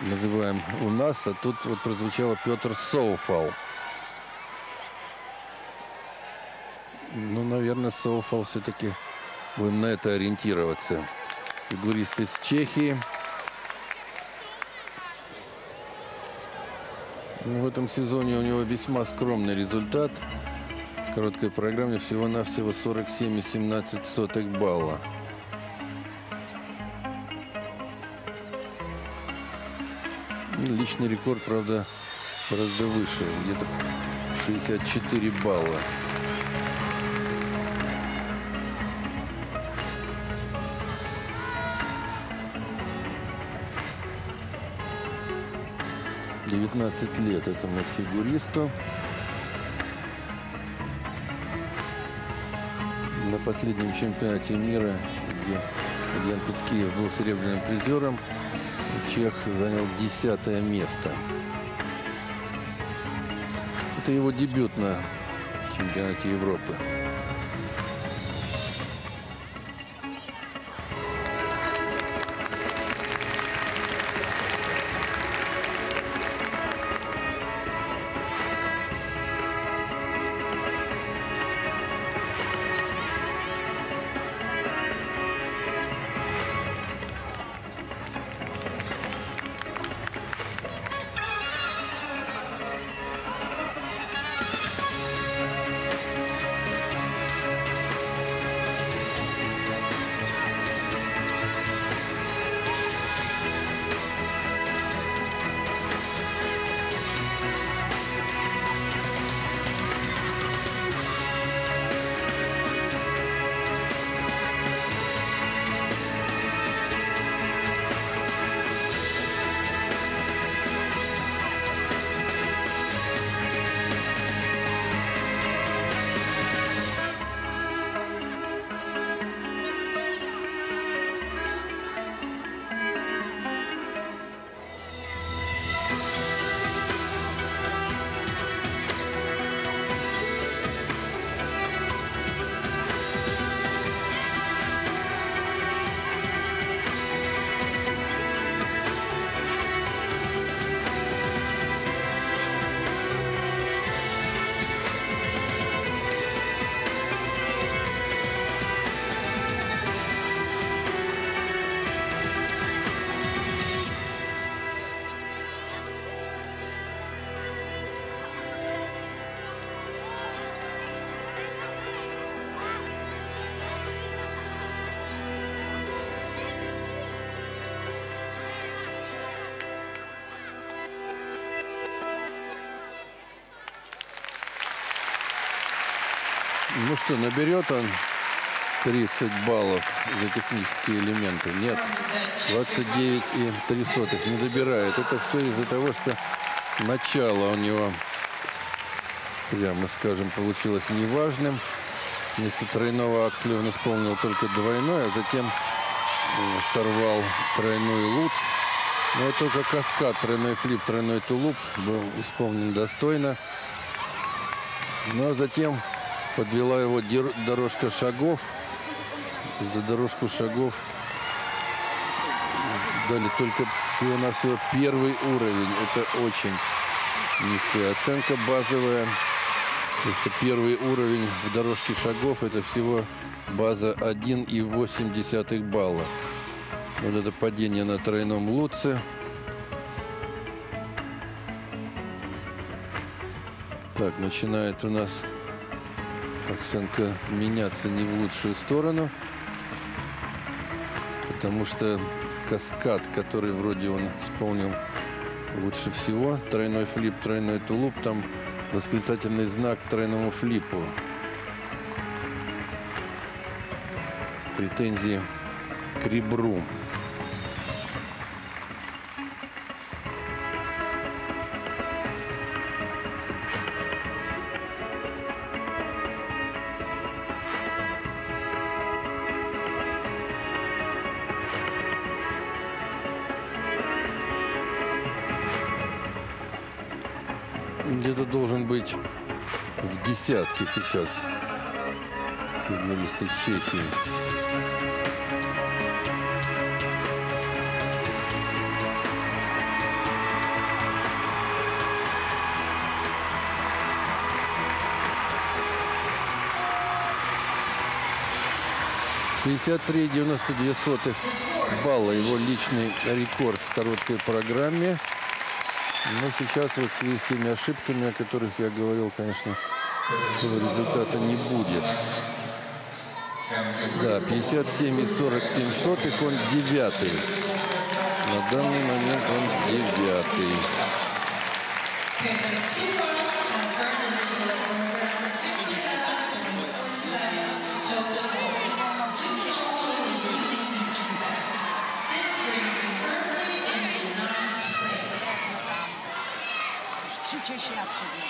называем у нас, а тут вот прозвучало Петр Соуфал. Ну, наверное, Соуфал все-таки будем на это ориентироваться. Фигурист из Чехии. Ну, в этом сезоне у него весьма скромный результат. В короткой программе всего-навсего 47,17 балла. Личный рекорд, правда, гораздо выше, где-то 64 балла. Девятнадцать лет этому фигуристу. На последнем чемпионате мира, где Янкут Киев был серебряным призером, Чех занял десятое место. Это его дебют на чемпионате Европы. Ну что, наберет он 30 баллов за технические элементы? Нет. 29 и 3 сотых не добирает. Это все из-за того, что начало у него, прямо скажем, получилось неважным. Вместо тройного акселя он исполнил только двойной, а затем сорвал тройной луц. Но только каскад, тройной флип, тройной тулуп был исполнен достойно. А затем подвела его дорожка шагов. За дорожку шагов дали только всего-навсего первый уровень. Это очень низкая оценка базовая. Потому что первый уровень в дорожке шагов это всего база 1,8 балла. Вот это падение на тройном луце. Так, начинает у нас оценка меняться не в лучшую сторону. Потому что каскад, который вроде он исполнил лучше всего, тройной флип, тройной тулуп, там восклицательный знак тройному флипу. Претензии к ребру. где-то должен быть в десятке сейчас журналисты из Чехии. Шестьдесят три девяносто две сотых балла его личный рекорд в короткой программе. Но сейчас вот в связи с теми ошибками, о которых я говорил, конечно, результата не будет. Да, 57 и 47 сотых, он девятый. На данный момент он девятый. cieszy, jak się zna.